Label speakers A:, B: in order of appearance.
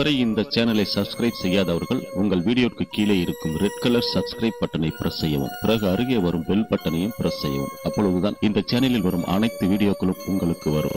A: இதுவரை இந்த சேனலை சப்ஸ்கிரைப் செய்யாதவர்கள் உங்கள் வீடியோக்கு கீழே இருக்கும் ரெட் கலர் சப்ஸ்கிரைப் பட்டனை பிரஸ் செய்யவும் பிறகு அருகே வரும் பெல் பட்டனையும் பிரஸ் செய்யவும் அப்பொழுதுதான் இந்த சேனலில் வரும் அனைத்து வீடியோக்களும் உங்களுக்கு வரும்